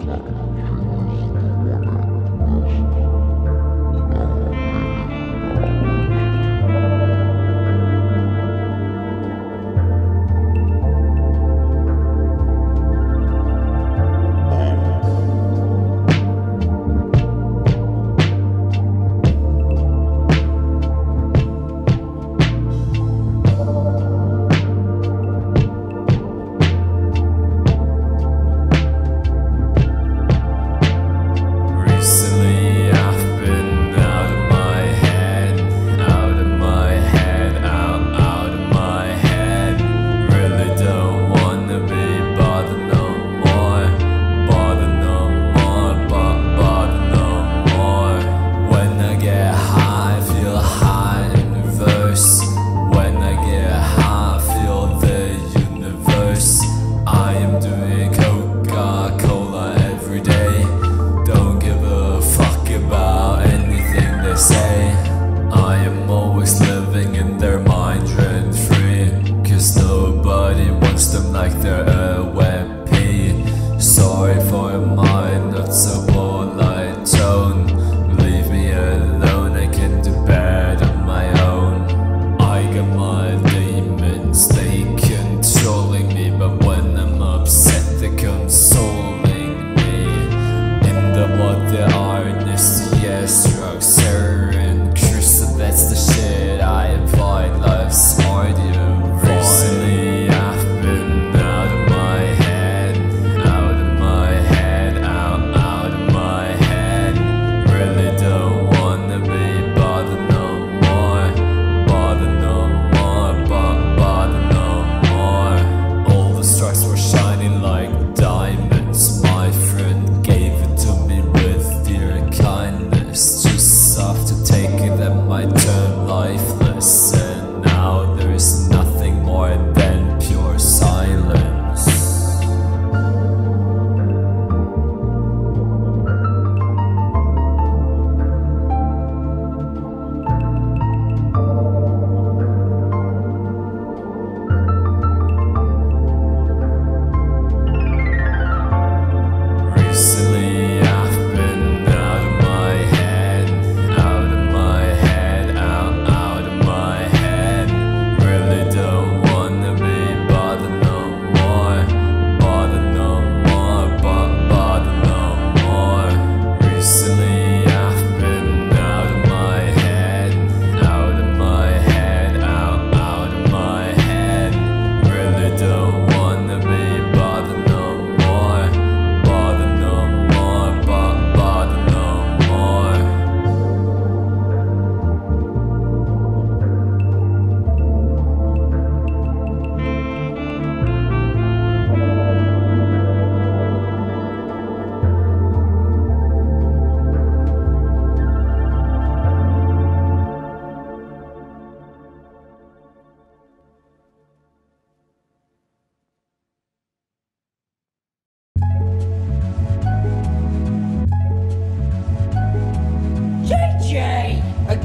Black Lives Matter.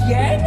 Again?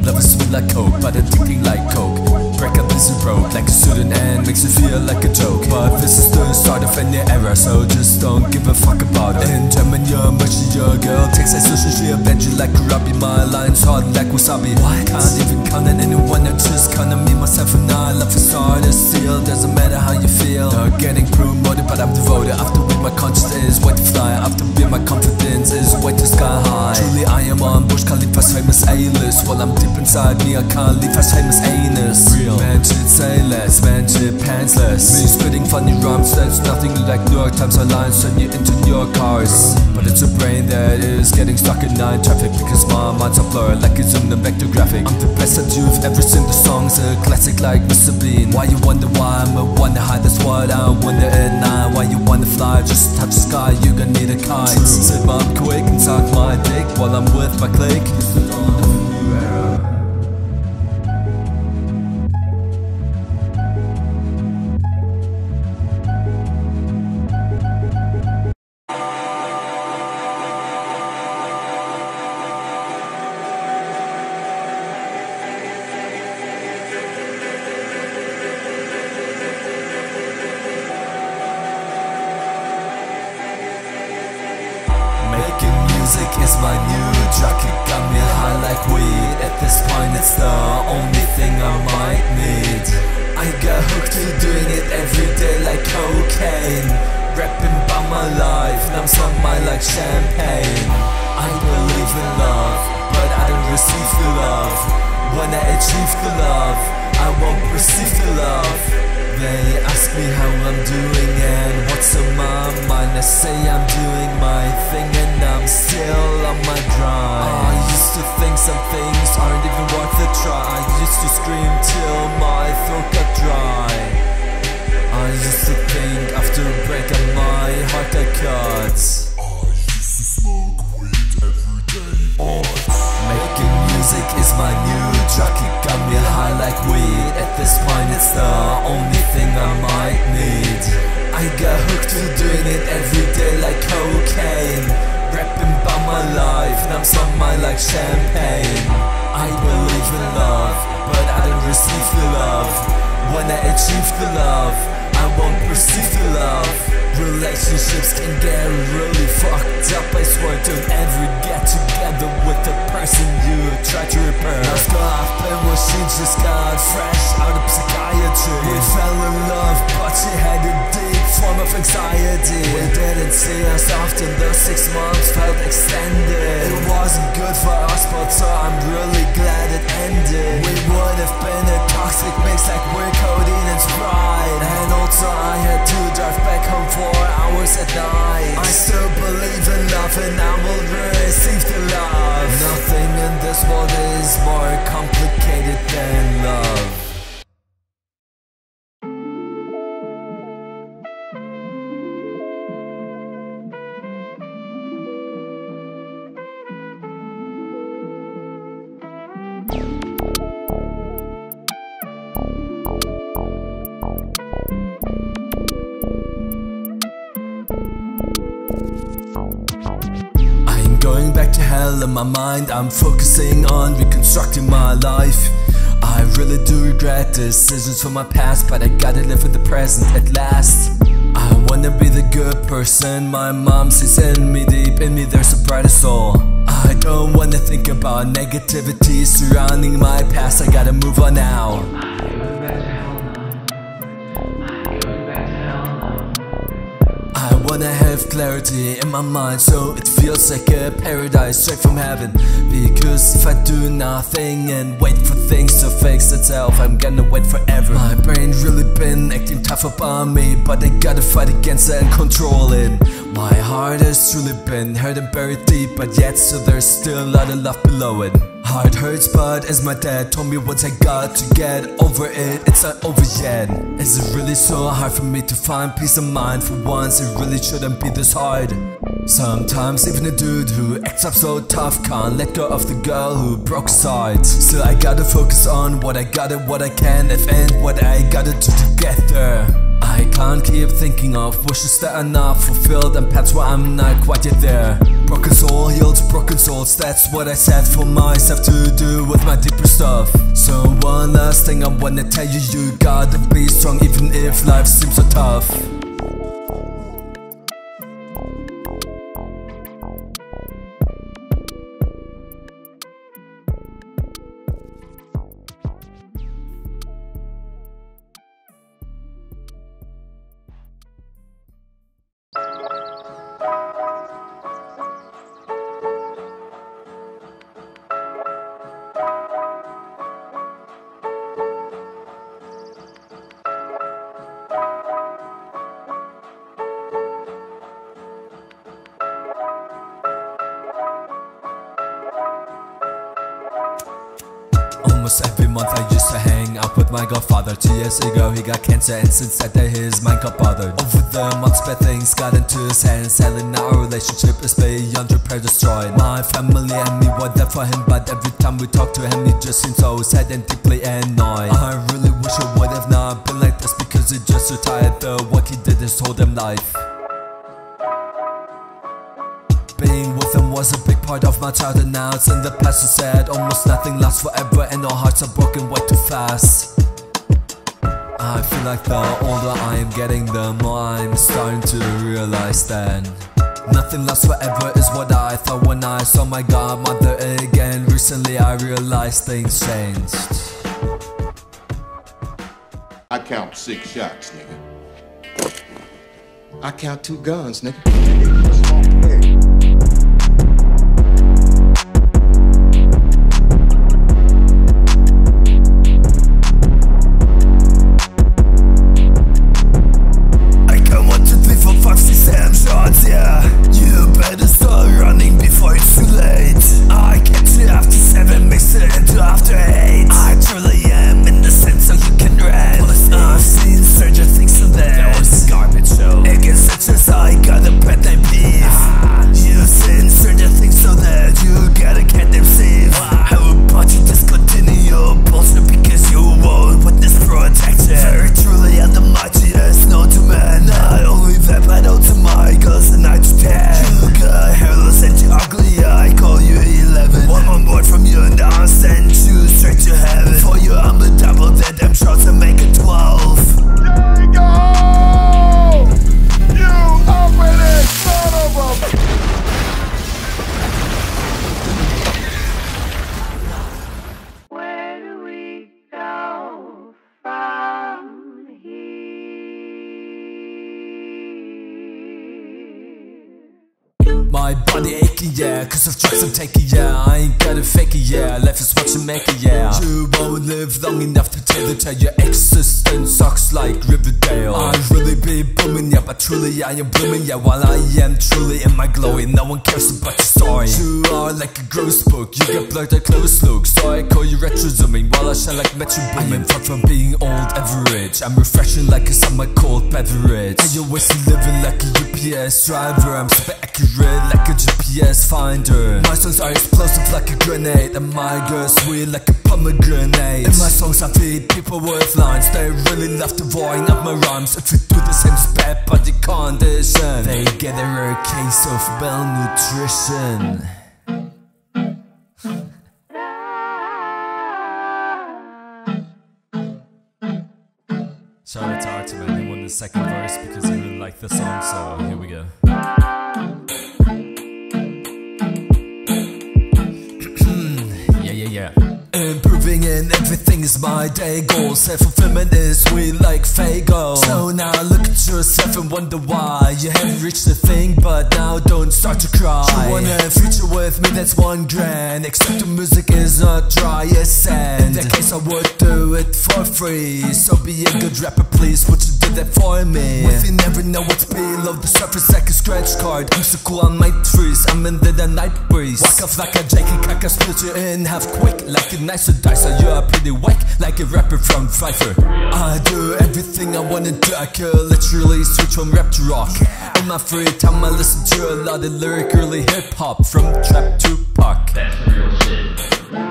Love is sweet like coke, but addicting like coke. Break up this road like a student and makes you feel like a joke. But this is the start of any era, so just don't give a fuck about it. In German, you're much your girl. Takes a social shit, bend you like Kurabi. My lines hard like wasabi. What? Can't even count on anyone, I just count on me, myself, and I. Love is started still, doesn't matter how you feel. Not getting promoted, but I'm devoted. After with my conscience is way to fly. After with my confidence is way to sky high. Truly, I am on Bush Khalifa's famous A-list. While I'm deep inside me, I can't leave as famous anus. Real man should say less, man should pantsless. Me spitting funny rhymes, that's nothing like New York Times headlines. Turn you into New York cars. But it's a brain that is getting stuck in night traffic because my mind's a blur like it's zoomed vector graphic I'm the you've ever seen. The song's a classic like Mr. Bean. Why you wonder why I'm a wonder high? That's what I wonder at night. Why you wanna fly? Just touch the sky, you gonna need kite. Sit up quick and suck my dick while I'm with my clique. Music is my new drug It got me high like weed. At this point it's the only thing I might need. I got hooked to doing it every day like cocaine. Rapping about my life, numb some my like champagne. I believe in love, but I don't receive the love. When I achieve the love, I won't receive the love They ask me how I'm doing and what's on my mind. I say I'm doing my thing and I'm still on my grind. I used to think some things aren't even worth a try. I used to scream till my throat got dry. I used to think after a my heart got cut weed. At this point it's the only thing I might need. I got hooked to doing it every day like cocaine. Rapping about my life, numb some my like champagne. I believe in love, but I don't receive the love. When I achieve the love, I won't perceive the love. Relationships can get really fucked up I swear. Don't ever get together with the person you try to repair. Now pen was she just got We didn't see us often, those six months felt extended. It wasn't good for us but so I'm really glad it ended. We would have been a toxic mix like we're codeine and Sprite And also I had to drive back home for hours at night. I still believe in love and I will receive the love. Nothing in this world is more complicated than hell in my mind. I'm focusing on reconstructing my life. I really do regret decisions from my past But I gotta live in the present at last. I wanna be the good person My mom sees in me, deep in me there's a brighter soul. I don't wanna think about negativity surrounding my past. I gotta move on now clarity in my mind so it feels like a paradise straight from heaven. Because if I do nothing and wait for things to fix itself, I'm gonna wait forever. My brain really been acting tough upon me, but I gotta fight against it and control it. My heart has truly been hurt and buried deep, but yet so there's still a lot of love below it. Heart hurts, but as my dad told me once I got to get over it, it's not over yet. Is it really so hard for me to find peace of mind? For once, it really shouldn't be this hard. Sometimes even a dude who acts up so tough can't let go of the girl who broke his sides. Still, I gotta focus on what I gotta, what I can, and what I gotta do to get there. I can't keep thinking of wishes that are not fulfilled and paths why I'm not quite yet there. Broken soul heals broken souls, that's what I said for myself to do with my deeper stuff. So one last thing I wanna tell you, you gotta be strong even if life seems so tough. Month I used to hang out with my godfather. Two years ago he got cancer and since that day his mind got bothered Over the months bad things got into his hands. Sadly now our relationship is beyond repair destroyed. My family and me were there for him But every time we talk to him he just seems so sad and deeply annoyed. I really wish it would have not been like this Because he just retired. The work he did his whole damn life was a big part of my childhood now It's in the past so sad Almost nothing lasts forever And our hearts are broken way too fast I feel like the older I am getting The more I'm starting to realize that Nothing lasts forever is what I thought when I saw my godmother again. Recently I realized things changed. I count six shots, nigga. I count two guns, nigga. Aching, yeah, cause of drugs I'm taking, yeah. I ain't gotta fake it, yeah. Life is what you make it, yeah. You won't live long enough to tell the tale. Your existence sucks like Riverdale. I really be booming, yeah, but truly I am blooming, yeah. While I am truly in my glory, no one cares about your story. You are like a gross book, you get blurred at close look. So I call you retro zooming while I shine like metro booming. I am far from being old average. I'm refreshing like a summer cold beverage. I always living like a UPS driver. I'm super accurate like a GPS finder. My songs are explosive like a grenade, and my girls sweet like a pomegranate. In my songs, I feed people with lines. They really love devoring up my rhymes. If you do the same, it's bad body condition. They get a case of malnutrition. Out to Artiman, he won the second verse because he really liked the song, so here we go. Yeah. Improving in everything is my day goal. Self fulfillment is we like Fago. So now look at yourself and wonder why you haven't reached the thing, but now don't start to cry. You want a future with me? That's one grand. Except the music is not dry as sand. In that case, I would do it for free. So be a good rapper, please. Would you do that for me? If you never know what's below the surface, like a scratch card. I'm so cool on my trees. I'm in the night breeze. Walk off like a Jake and I can split you in half quick, like a nicer dicer. You're pretty whack, like a rapper from Pfeiffer. I do everything I wanna do. I could literally switch from rap to rock. In my free time, I listen to a lot of lyrically hip hop from trap to pop. Seeking